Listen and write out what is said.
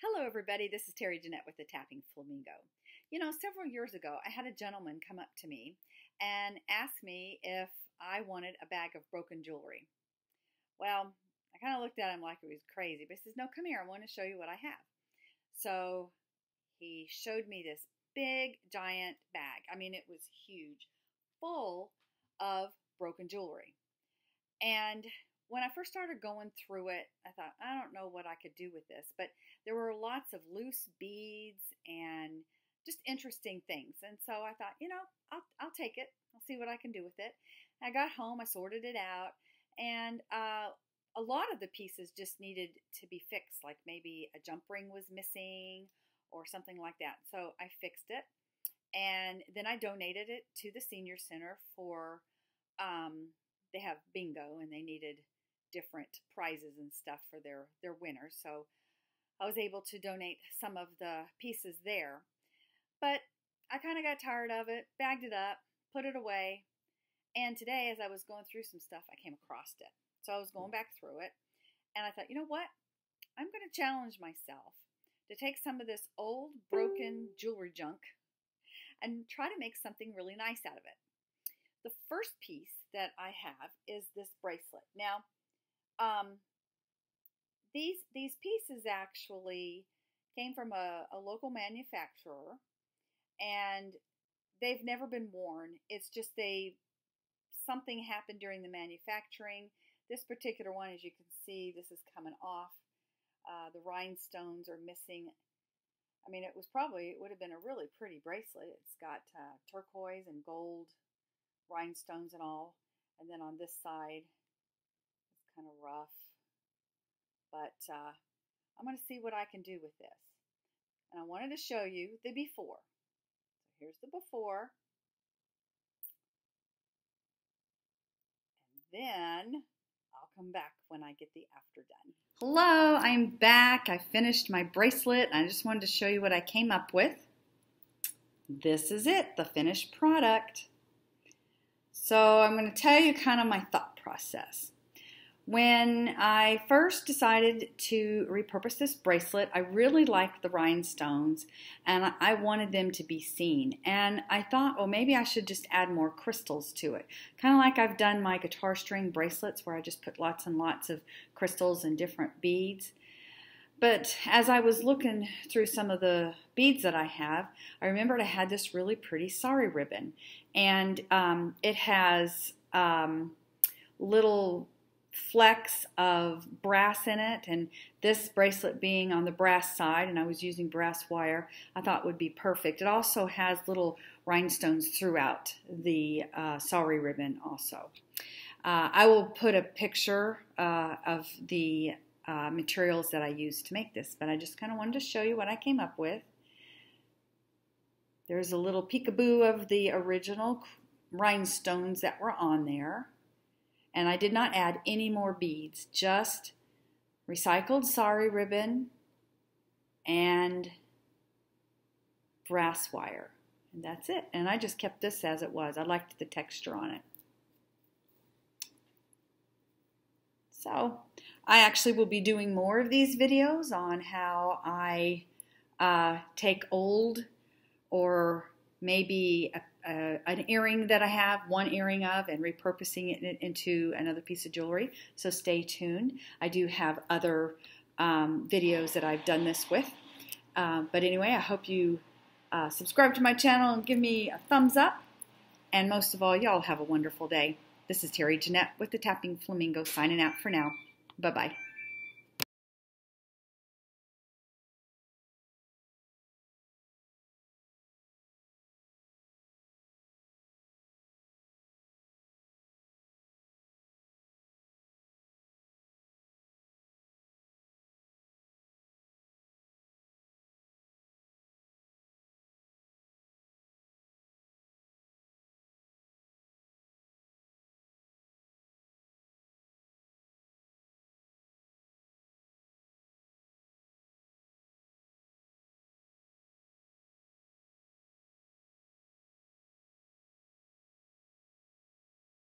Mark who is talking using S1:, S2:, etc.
S1: Hello, everybody. This is Terry Jeanette with the Tapping Flamingo. You know, several years ago, I had a gentleman come up to me and ask me if I wanted a bag of broken jewelry. Well, I kind of looked at him like he was crazy, but he says, No, come here. I want to show you what I have. So he showed me this big, giant bag. I mean, it was huge, full of broken jewelry. And when I first started going through it, I thought, I don't know what I could do with this, but there were lots of loose beads and just interesting things. And so I thought, you know, I'll, I'll take it. I'll see what I can do with it. I got home, I sorted it out, and uh, a lot of the pieces just needed to be fixed, like maybe a jump ring was missing or something like that. So I fixed it, and then I donated it to the senior center for. Um, they have bingo, and they needed different prizes and stuff for their their winners. So I was able to donate some of the pieces there. But I kind of got tired of it, bagged it up, put it away. And today, as I was going through some stuff, I came across it. So I was going hmm. back through it, and I thought, you know what? I'm going to challenge myself to take some of this old, broken jewelry junk and try to make something really nice out of it. The first piece that I have is this bracelet. Now, um, these these pieces actually came from a, a local manufacturer, and they've never been worn. It's just they something happened during the manufacturing. This particular one, as you can see, this is coming off. Uh, the rhinestones are missing. I mean, it was probably, it would have been a really pretty bracelet. It's got uh, turquoise and gold rhinestones and all. And then on this side, kind of rough. But uh, I'm going to see what I can do with this. And I wanted to show you the before. So here's the before. And then I'll come back when I get the after done. Hello, I'm back. I finished my bracelet. I just wanted to show you what I came up with. This is it, the finished product. So I'm going to tell you kind of my thought process. When I first decided to repurpose this bracelet, I really liked the rhinestones and I wanted them to be seen. And I thought, well, maybe I should just add more crystals to it. Kind of like I've done my guitar string bracelets where I just put lots and lots of crystals and different beads. But as I was looking through some of the beads that I have, I remembered I had this really pretty sari ribbon. And um, it has um, little flecks of brass in it and this bracelet being on the brass side and I was using brass wire I thought would be perfect. It also has little rhinestones throughout the uh, sari ribbon also. Uh, I will put a picture uh, of the uh, materials that I used to make this but I just kind of wanted to show you what I came up with. There's a little peekaboo of the original rhinestones that were on there and I did not add any more beads, just recycled sari ribbon and brass wire. And that's it. And I just kept this as it was. I liked the texture on it. So I actually will be doing more of these videos on how I uh, take old or maybe a uh, an earring that I have, one earring of, and repurposing it into another piece of jewelry. So stay tuned. I do have other um, videos that I've done this with. Uh, but anyway, I hope you uh, subscribe to my channel and give me a thumbs up. And most of all, y'all have a wonderful day. This is Terry Jeanette with the Tapping Flamingo signing out for now. Bye bye.